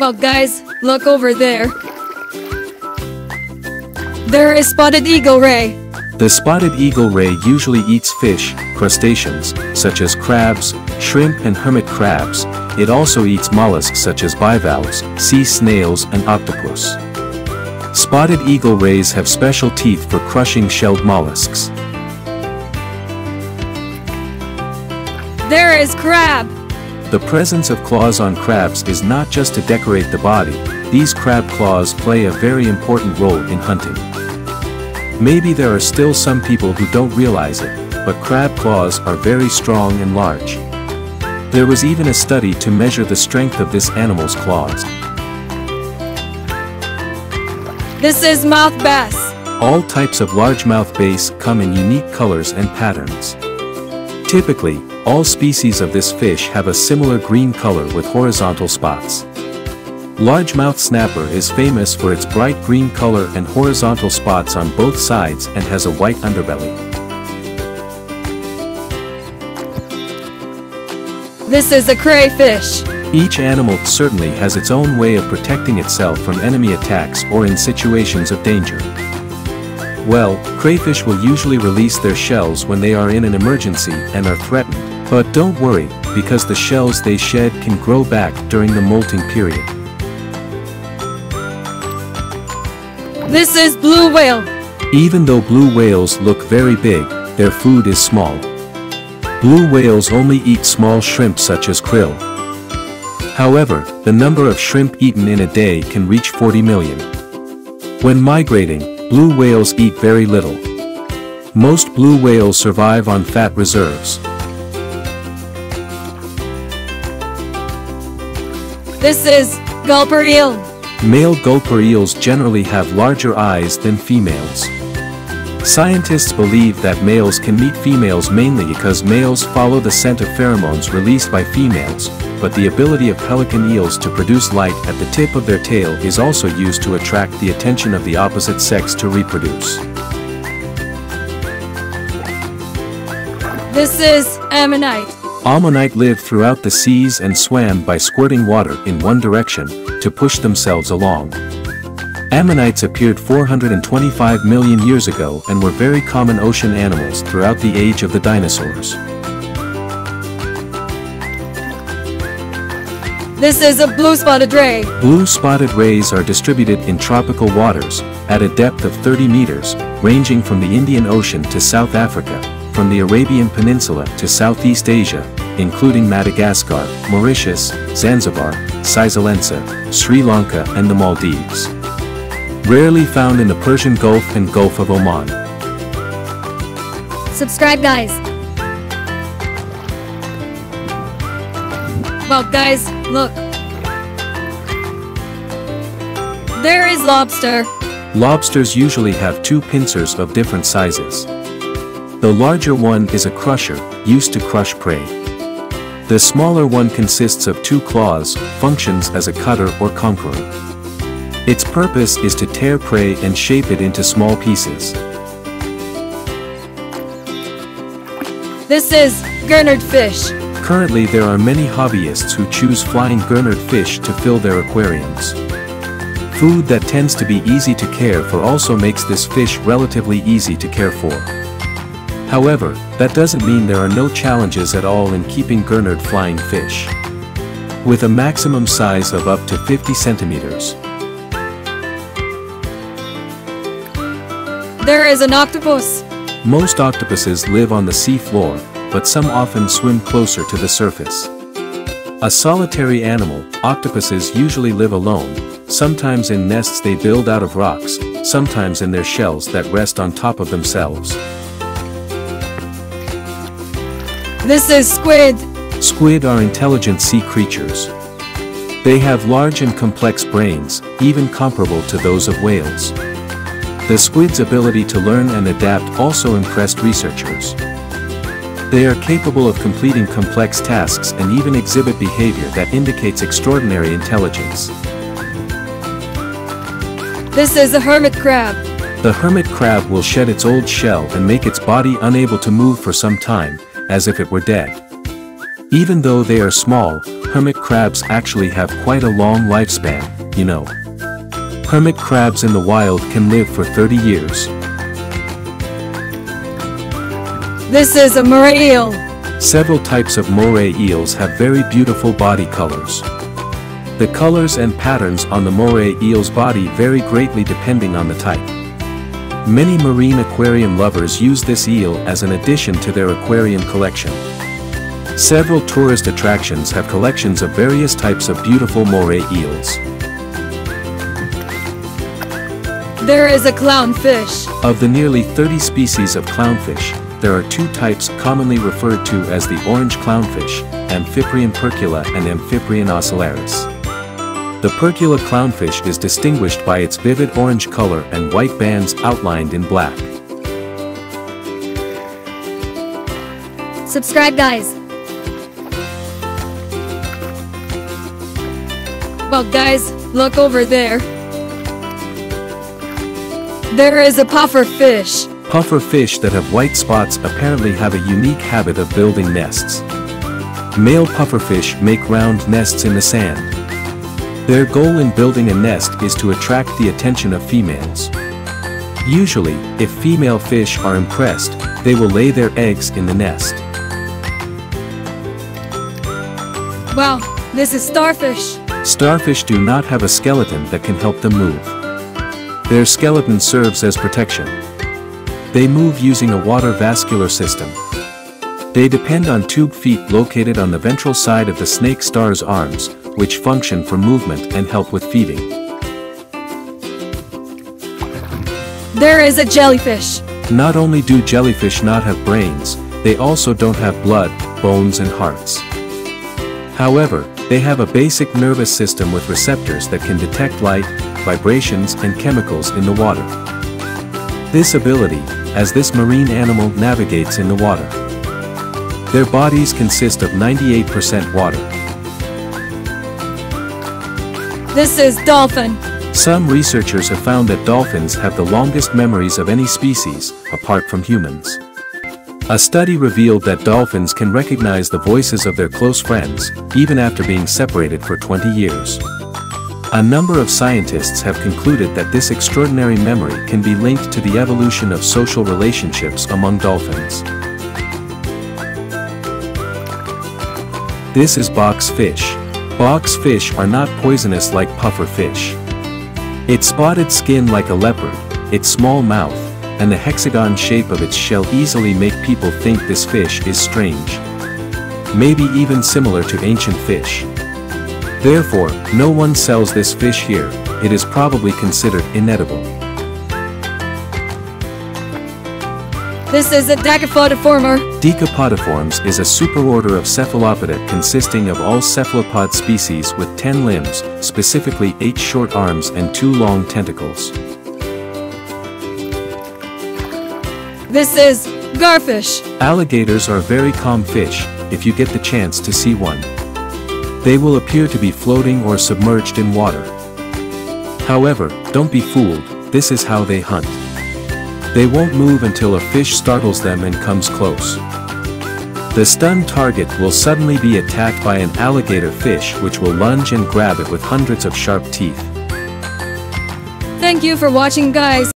Well, guys, look over there. There is spotted eagle ray. The spotted eagle ray usually eats fish, crustaceans, such as crabs, shrimp and hermit crabs. It also eats mollusks such as bivalves, sea snails and octopus. Spotted eagle rays have special teeth for crushing shelled mollusks. There is crab. The presence of claws on crabs is not just to decorate the body, these crab claws play a very important role in hunting. Maybe there are still some people who don't realize it, but crab claws are very strong and large. There was even a study to measure the strength of this animal's claws. This is mouth bass. All types of largemouth bass come in unique colors and patterns. Typically, all species of this fish have a similar green color with horizontal spots. Largemouth snapper is famous for its bright green color and horizontal spots on both sides and has a white underbelly. This is a crayfish. Each animal certainly has its own way of protecting itself from enemy attacks or in situations of danger. Well, crayfish will usually release their shells when they are in an emergency and are threatened. But don't worry, because the shells they shed can grow back during the molting period. This is blue whale. Even though blue whales look very big, their food is small. Blue whales only eat small shrimp such as krill. However, the number of shrimp eaten in a day can reach 40 million. When migrating, blue whales eat very little. Most blue whales survive on fat reserves. This is gulper eel. Male gulper eels generally have larger eyes than females. Scientists believe that males can meet females mainly because males follow the scent of pheromones released by females, but the ability of pelican eels to produce light at the tip of their tail is also used to attract the attention of the opposite sex to reproduce. This is ammonite. Ammonite lived throughout the seas and swam by squirting water in one direction to push themselves along. Ammonites appeared 425 million years ago and were very common ocean animals throughout the age of the dinosaurs. This is a blue spotted ray. Blue spotted rays are distributed in tropical waters, at a depth of 30 meters, ranging from the Indian Ocean to South Africa, from the Arabian Peninsula to Southeast Asia, including Madagascar, Mauritius, Zanzibar, Seychellense, Sri Lanka and the Maldives. Rarely found in the Persian Gulf and Gulf of Oman. Subscribe, guys. Well, guys, look. There is lobster. Lobsters usually have two pincers of different sizes. The larger one is a crusher, used to crush prey. The smaller one consists of two claws, functions as a cutter or conqueror. Its purpose is to tear prey and shape it into small pieces. This is Gurnard fish. Currently there are many hobbyists who choose flying Gurnard fish to fill their aquariums. Food that tends to be easy to care for also makes this fish relatively easy to care for. However, that doesn't mean there are no challenges at all in keeping Gurnard flying fish. With a maximum size of up to 50 centimeters. There is an octopus. Most octopuses live on the sea floor, but some often swim closer to the surface. A solitary animal, octopuses usually live alone, sometimes in nests they build out of rocks, sometimes in their shells that rest on top of themselves. This is squid. Squid are intelligent sea creatures. They have large and complex brains, even comparable to those of whales. The squid's ability to learn and adapt also impressed researchers. They are capable of completing complex tasks and even exhibit behavior that indicates extraordinary intelligence. This is a hermit crab. The hermit crab will shed its old shell and make its body unable to move for some time, as if it were dead. Even though they are small, hermit crabs actually have quite a long lifespan, you know. Hermit crabs in the wild can live for 30 years. This is a moray eel. Several types of moray eels have very beautiful body colors. The colors and patterns on the moray eel's body vary greatly depending on the type. Many marine aquarium lovers use this eel as an addition to their aquarium collection. Several tourist attractions have collections of various types of beautiful moray eels. There is a clownfish. Of the nearly 30 species of clownfish, there are two types commonly referred to as the orange clownfish, Amphiprion percula and Amphiprion ocellaris. The percula clownfish is distinguished by its vivid orange color and white bands outlined in black. Subscribe guys. Well guys, look over there. There is a puffer fish. Puffer fish that have white spots apparently have a unique habit of building nests. Male pufferfish make round nests in the sand. Their goal in building a nest is to attract the attention of females. Usually, if female fish are impressed, they will lay their eggs in the nest. Wow, this is starfish. Starfish do not have a skeleton that can help them move. Their skeleton serves as protection. They move using a water vascular system. They depend on tube feet located on the ventral side of the snake star's arms, which function for movement and help with feeding. There is a jellyfish. Not only do jellyfish not have brains, they also don't have blood, bones and hearts. However, they have a basic nervous system with receptors that can detect light, vibrations and chemicals in the water. This ability, as this marine animal navigates in the water. Their bodies consist of 98% water. This is dolphin. Some researchers have found that dolphins have the longest memories of any species, apart from humans. A study revealed that dolphins can recognize the voices of their close friends, even after being separated for 20 years. A number of scientists have concluded that this extraordinary memory can be linked to the evolution of social relationships among dolphins. This is box fish. Box fish are not poisonous like puffer fish. Its spotted skin like a leopard, its small mouth, and the hexagon shape of its shell easily make people think this fish is strange. Maybe even similar to ancient fish. Therefore, no one sells this fish here, it is probably considered inedible. This is a Decapodiformer. Decapodiformes is a superorder of cephalopoda consisting of all cephalopod species with 10 limbs, specifically 8 short arms and 2 long tentacles. This is garfish. Alligators are very calm fish, if you get the chance to see one. They will appear to be floating or submerged in water. However, don't be fooled, this is how they hunt. They won't move until a fish startles them and comes close. The stunned target will suddenly be attacked by an alligator fish which will lunge and grab it with hundreds of sharp teeth. Thank you for watching guys.